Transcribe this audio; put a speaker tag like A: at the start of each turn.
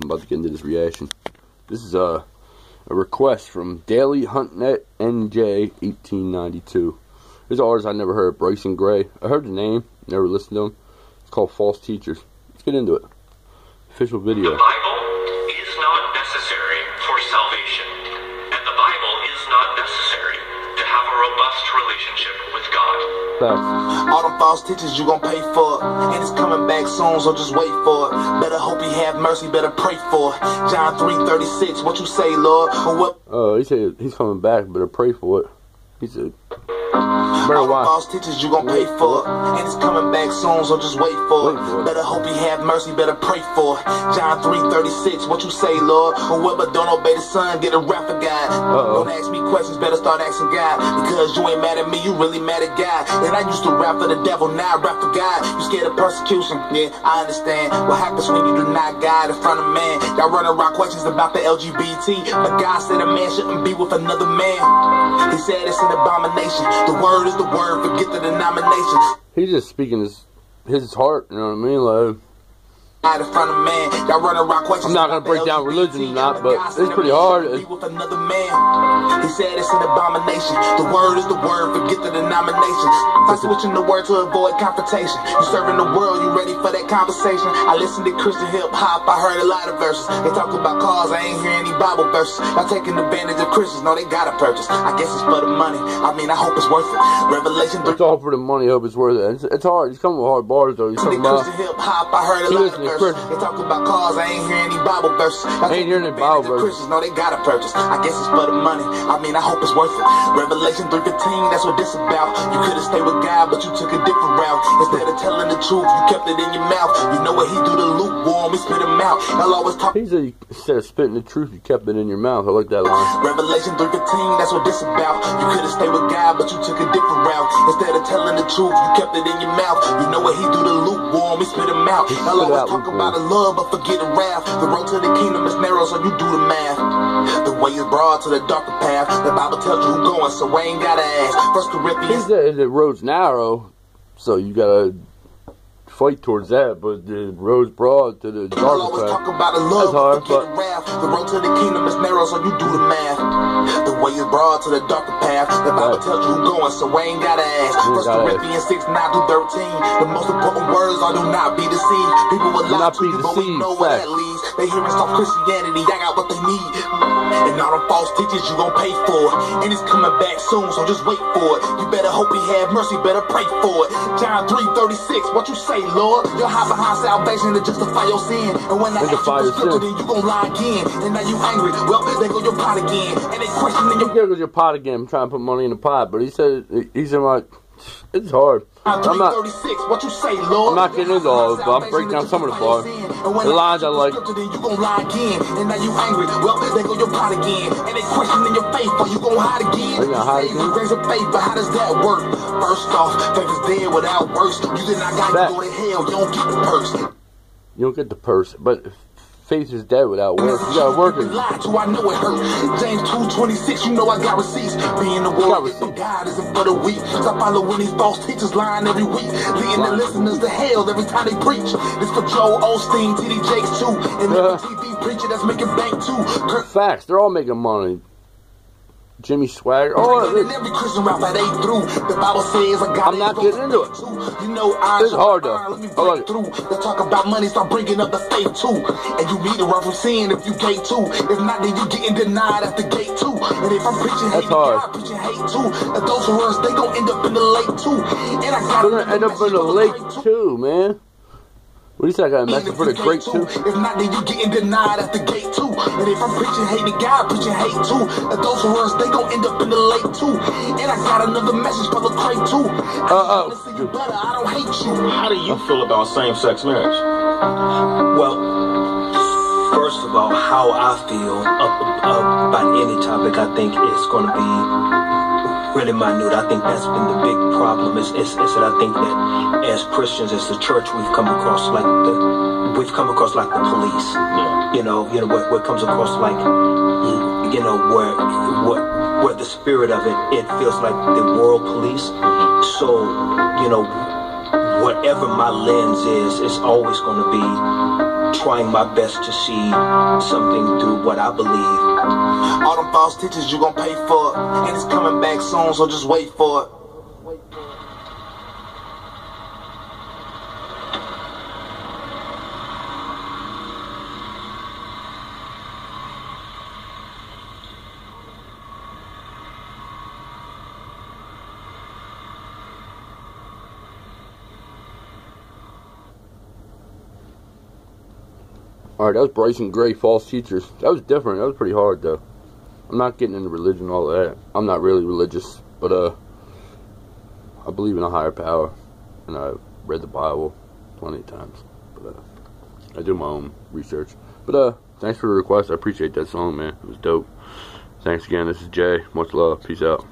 A: I'm about to get into this reaction. This is a, a request from Daily Huntnet NJ 1892. There's an artist I never heard, Bryson Gray. I heard the name, never listened to him. It's called False Teachers. Let's get into it. Official video.
B: A robust relationship with God.
A: Facts.
C: All them false teachers, you gon' pay for it. And it's coming back soon, so just wait for it. Better hope he have mercy, better pray for it. John 3.36, what you say, Lord? Or what
A: Oh, he said he's coming back, better pray for it. He said, better
C: All the
A: watch.
C: false teachers, you gon' pay for. And it's coming back soon, so just wait for it.
A: Wait for it.
C: Better hope he have mercy, better pray for it. John 3.36, what you say, Lord? Whoever don't obey the son, get a wrath of God.
A: Uh-oh.
C: Don't ask me questions, better start asking God. Because you ain't mad at me, you really mad at God. And I used to rap for the devil, now I rap for God. You scared of persecution? Yeah, I understand. What happens when you deny God in front of man? Y'all run around questions about the LGBT. But God said a man shouldn't be with another man. He said it's an abomination. The word is the word, forget the denomination.
A: He's just speaking his his heart, you know what I mean? Like, I'm not gonna break down religion or not, but it's pretty hard.
C: shouldn't Be with another man. He said it's an abomination. The word is the word, forget the denomination. I'm switching the word to avoid confrontation. You serving the world, you ready for that conversation? I listen to Christian hip hop, I heard a lot of verses. They talk about cars, I ain't hear any Bible verses. Y'all taking advantage of Christians, no, they gotta purchase. I guess it's for the money. I mean, I hope it's worth it. Revelation
A: it's all for the money. Hope it's worth it. It's, it's hard. it's coming with hard bars, though.
C: The
A: talking about.
C: Christian hip hop, I heard a lot of
A: to
C: verses. They talk about cars, I ain't hear any Bible verses. I
A: Ain't hearing any Bible verses.
C: Christians, no, they gotta purchase. I guess it's for the money. I mean, I hope it's worth it. Revelation 3:15, that's what this about. You could have stayed with God, but you took a different route. Instead of telling the truth, you kept it in your mouth. You know what he do to lukewarm, he spit him out. I'll always talk.
A: He said instead of spitting the truth, you kept it in your mouth. I like that line.
C: Revelation 3:15, that's what this about. You could have stayed with God, but you took a different route. Instead of telling the truth, you kept it in your mouth. You know what he do to lukewarm, he spit him out. I'll always
A: out
C: talk about the love, but forget the wrath. The road to the kingdom is narrow, so you do the math. The way is broad to the darker path. The Bible tells you who going, so I ain't gotta ask. First Corinthians
A: said the road's narrow, so you gotta fight towards that. But the road's broad to the
C: talk
A: path.
C: about the love,
A: That's hard,
C: but forget
A: but-
C: the wrath. The road to the kingdom is narrow, so you do the math. The is broad to the darker path. The Bible
A: Right.
C: tells you who going, so I ain't gotta ask. First Corinthians 6, 9 through 13. The most important words are do not be deceived. People will lie
A: not
C: to
A: be
C: you, but we know where that leads. They hearing soft Christianity, I got what they need. And all them false teachers you gon' pay for. And it's coming back soon, so just wait for it. You better hope he have mercy, better pray for it. John 3:36, what you say, Lord? You'll hide behind salvation to justify your sin. And when I ask you
A: your
C: scripture,
A: sin.
C: then you gon' lie again. And now you angry. Well, there go your pot again. And they questioning your
A: There your pot again. I'm trying to put money in the pot, but he said he's said like it's hard. I'm not.
C: 3:36, what you say, Lord?
A: I'm not getting into all but I'm breaking down some of the bars. The lines I like.
C: You gon' lie again, and now you angry. Well, there go your pot again, and they questioning your faith. Are you gon' hide again?
A: They gonna hide again?
C: raise your faith, but how does that work? First off, faith is dead without works. You did not got
A: Fact.
C: to go to hell. You don't get the purse.
A: You don't get the purse, but faith is dead without work. You gotta work it.
C: To, I know it hurt. James 2:26, you know I got receipts. Being the world, but God isn't for the weak. Stop following these false teachers lying every week, leading the listeners to hell every time they preach. This for Joel Osteen, TD Jakes too, and
A: Yeah.
C: every TV preacher that's making bank too.
A: Facts. They're all making money. Jimmy Swaggart. Oh, look.
C: every Christian rap that ain't through. The Bible says I got
A: I'm not getting into it.
C: You know, I
A: It's hard, though.
C: Let me break through. They talk about money, start bringing up the faith too. And you need to run from sin if you gay too. If not, then you getting denied at the gate too. And if I'm preaching
A: That's
C: hate. God, preaching hate too. And those words, they gon' end up in the lake too. And I got
A: to end up in the lake too, man. What do you say? I got a message for the great too.
C: If not, then you getting denied at the gate too. And if I'm preaching hate to God, preaching hate too. And those words, they gon' end up in the lake too. And I got another message for the crate too. I
A: Uh, oh.
C: just wanna you better, I don't hate you.
D: How do you feel about same-sex marriage?
E: Well, first of all, how I feel up, up about any topic, I think it's going to be really minute. I think that's been the big problem. Is, is, is that I think that as Christians, as the church, we've come across like the we've come across like the police.
D: Yeah.
E: You know, you know what, what comes across like you know where what where the spirit of it it feels like the world police. So you know whatever my lens is, it's always going to be trying my best to see something through what I believe.
C: All them false teachers, you gon' pay for it. And it's coming back soon, so just wait for it.
A: Alright, that was Bryson Gray, False Teachers. That was different. That was pretty hard, though. I'm not getting into religion all that. I'm not really religious, but, uh, I believe in a higher power. And I read the Bible plenty of times. But, uh, I do my own research. But, uh, thanks for the request. I appreciate that song, man. It was dope. Thanks again. This is Jay. Much love. Peace out.